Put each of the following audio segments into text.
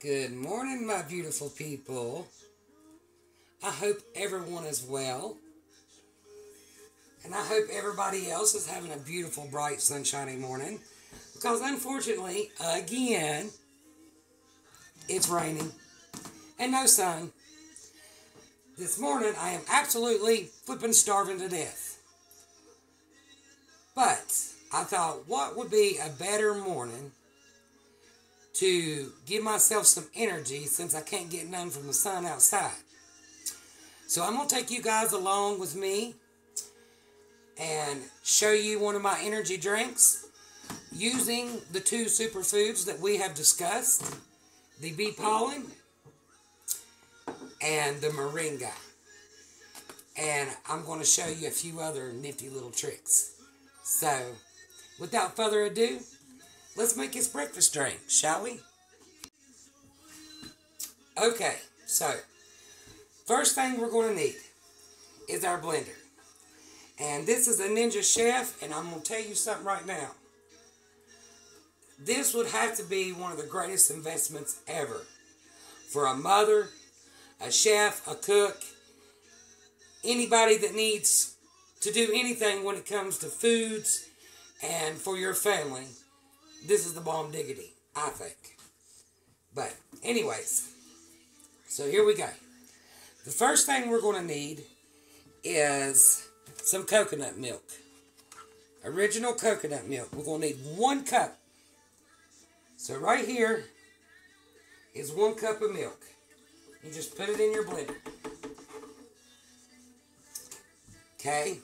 Good morning, my beautiful people. I hope everyone is well. And I hope everybody else is having a beautiful, bright, sunshiny morning. Because unfortunately, again, it's raining and no sun. This morning, I am absolutely flipping starving to death. But I thought, what would be a better morning to give myself some energy since I can't get none from the sun outside? So I'm going to take you guys along with me and show you one of my energy drinks using the two superfoods that we have discussed the bee pollen and the moringa. And I'm going to show you a few other nifty little tricks. So, without further ado, let's make his breakfast drink, shall we? Okay, so, first thing we're going to need is our blender. And this is a Ninja Chef, and I'm going to tell you something right now. This would have to be one of the greatest investments ever for a mother, a chef, a cook, anybody that needs to do anything when it comes to foods and for your family. This is the bomb diggity, I think. But, anyways, so here we go. The first thing we're going to need is some coconut milk. Original coconut milk. We're going to need one cup. So right here is one cup of milk. You just put it in your blender. Okay.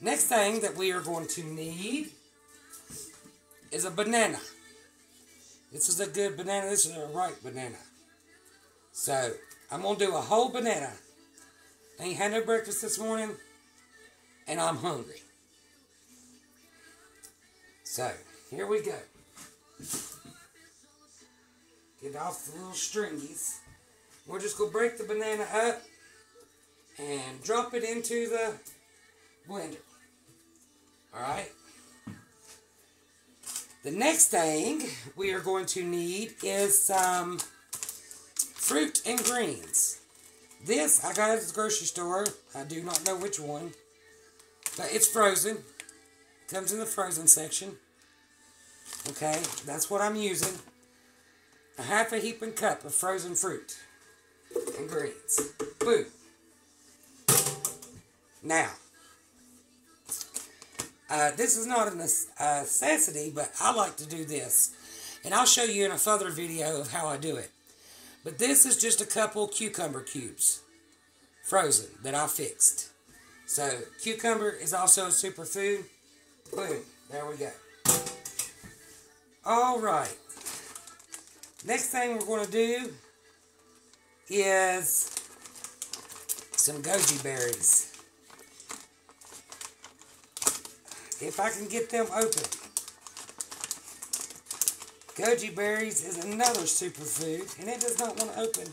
Next thing that we are going to need is a banana. This is a good banana. This is a ripe banana. So, I'm going to do a whole banana. I ain't had no breakfast this morning, and I'm hungry. So, here we go. Get off the little stringies. We're just going to break the banana up and drop it into the blender. Alright? The next thing we are going to need is some fruit and greens. This I got at the grocery store. I do not know which one. But it's frozen. Comes in the frozen section. Okay, that's what I'm using. A half a heaping cup of frozen fruit and greens. Boom. Now, uh, this is not a necessity, but I like to do this. And I'll show you in a further video of how I do it. But this is just a couple cucumber cubes, frozen, that I fixed. So, cucumber is also a superfood. Boom. There we go. All right. Next thing we're going to do is some goji berries. If I can get them open. Goji berries is another superfood, and it does not want to open.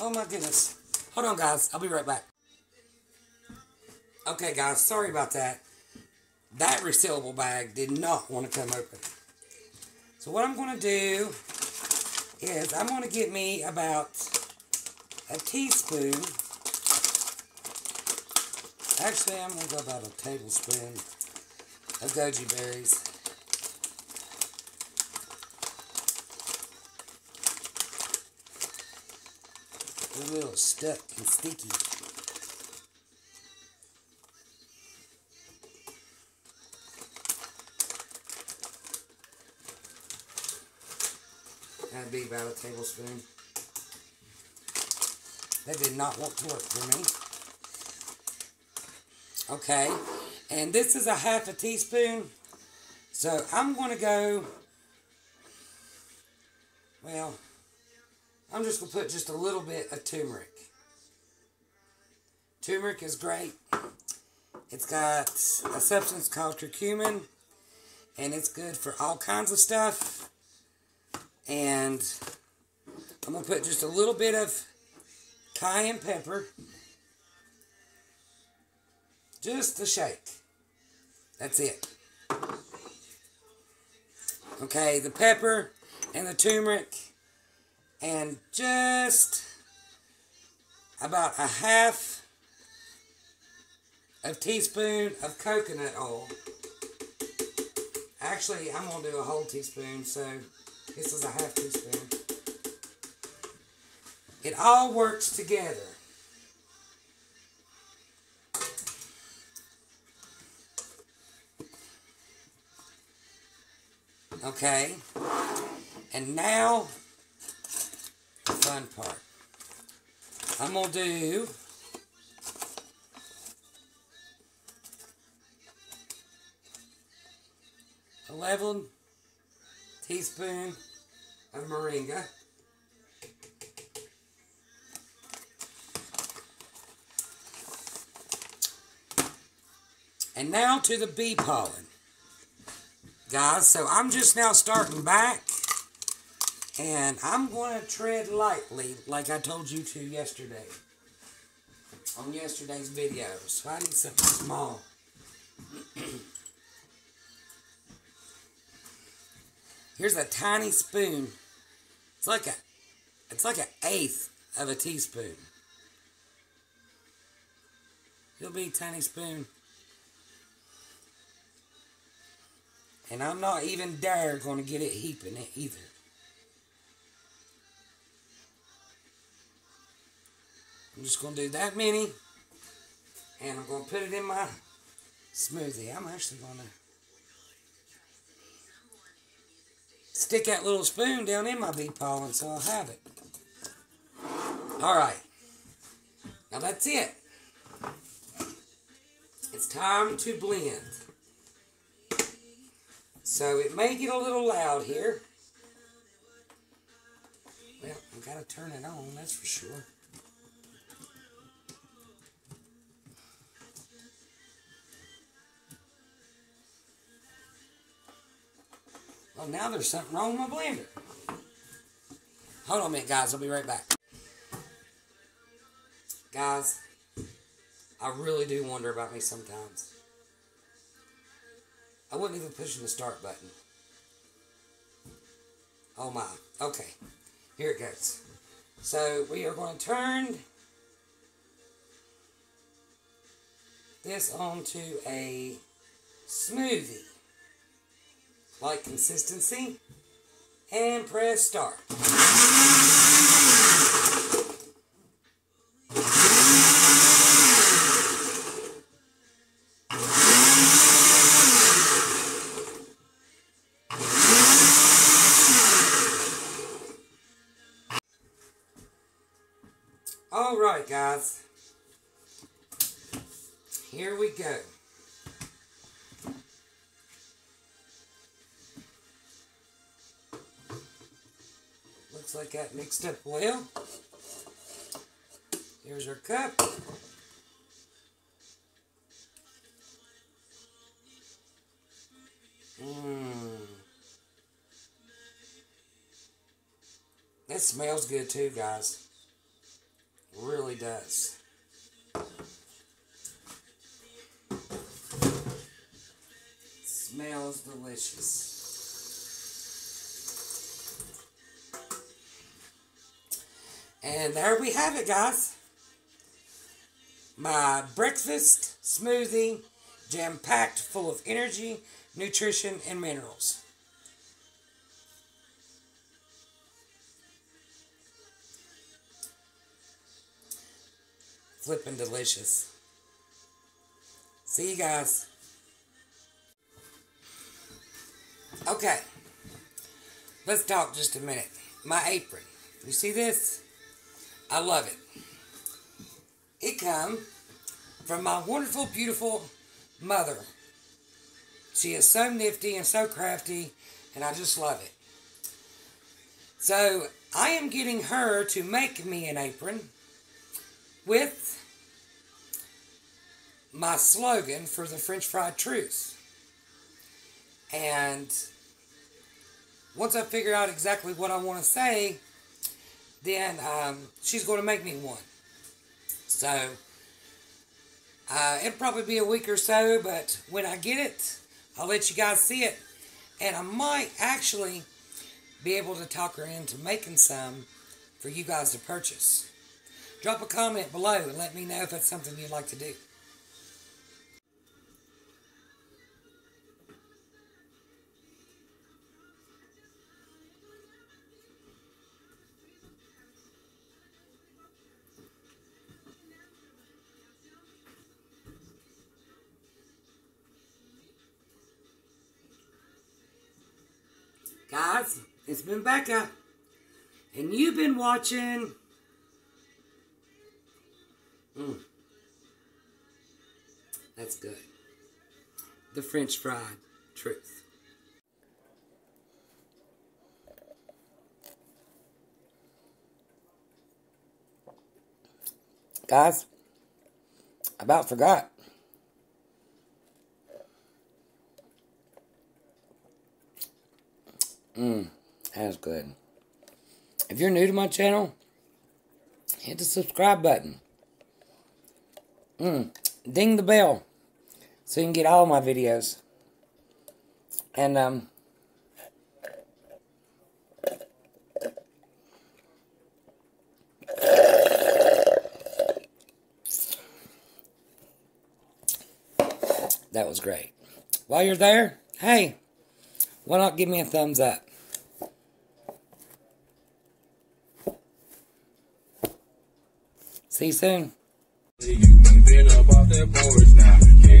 Oh my goodness. Hold on, guys. I'll be right back. Okay, guys. Sorry about that. That resealable bag did not want to come open. So what I'm going to do is I'm going to get me about a teaspoon. Actually, I'm going to go about a tablespoon of goji berries. They're a little stuck and sticky. That'd be about a tablespoon. That did not want to work for me. Okay, and this is a half a teaspoon. So I'm going to go, well, I'm just going to put just a little bit of turmeric. Turmeric is great. It's got a substance called curcumin, and it's good for all kinds of stuff. And I'm going to put just a little bit of cayenne pepper. Just a shake. That's it. Okay, the pepper and the turmeric and just about a half a teaspoon of coconut oil. Actually, I'm going to do a whole teaspoon, so this is a half teaspoon. It all works together. Okay. And now, the fun part. I'm going to do eleven teaspoon of moringa. And now to the bee pollen. Guys, so I'm just now starting back. And I'm going to tread lightly, like I told you to yesterday. On yesterday's video. So I need something small. Here's a tiny spoon. It's like a, it's like an eighth of a teaspoon. It'll be a tiny spoon. And I'm not even dare to get it heaping it either. I'm just to do that many. And I'm to put it in my smoothie. I'm actually going to stick that little spoon down in my bee pollen so I'll have it. Alright. Now that's it. It's time to blend. So it may get a little loud here. Well, I've got to turn it on, that's for sure. Well, now there's something wrong with my blender. Hold on a minute, guys. I'll be right back. Guys, I really do wonder about me sometimes. I wasn't even pushing the start button. Oh my. Okay. Here it goes. So we are going to turn this onto a smoothie like consistency, and press start. All right, guys. Here we go. Looks like that mixed up well. Here's our cup. Mmm. That smells good too, guys. Does. smells delicious. And there we have it, guys. My breakfast smoothie, jam-packed full of energy, nutrition, and minerals. Flipping delicious. See you guys. Okay. Let's talk just a minute. My apron. You see this? I love it. It come from my wonderful, beautiful mother. She is so nifty and so crafty, and I just love it. So I am getting her to make me an apron with my slogan for the French Fried Truth. And once I figure out exactly what I want to say, then um, she's going to make me one. So, uh, it'll probably be a week or so, but when I get it, I'll let you guys see it. And I might actually be able to talk her into making some for you guys to purchase. Drop a comment below and let me know if that's something you'd like to do. Guys, it's been Becca. And you've been watching. The French fried truth. Guys, about forgot. Mmm, that's good. If you're new to my channel, hit the subscribe button. Mm, ding the bell so you can get all my videos. And, um, that was great. While you're there, hey, why not give me a thumbs up? See you soon. Can't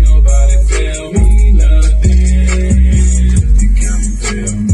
nobody tell me nothing. You can't tell me.